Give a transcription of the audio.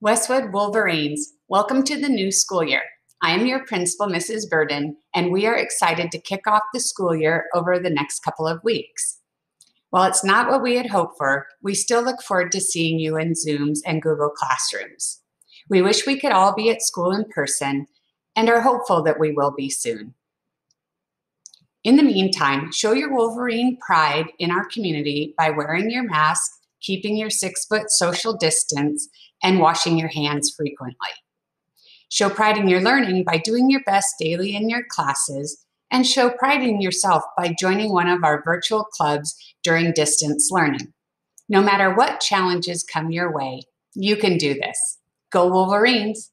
Westwood Wolverines, welcome to the new school year. I am your principal, Mrs. Burden, and we are excited to kick off the school year over the next couple of weeks. While it's not what we had hoped for, we still look forward to seeing you in Zooms and Google Classrooms. We wish we could all be at school in person and are hopeful that we will be soon. In the meantime, show your Wolverine pride in our community by wearing your mask, keeping your six foot social distance, and washing your hands frequently. Show pride in your learning by doing your best daily in your classes, and show pride in yourself by joining one of our virtual clubs during distance learning. No matter what challenges come your way, you can do this. Go Wolverines!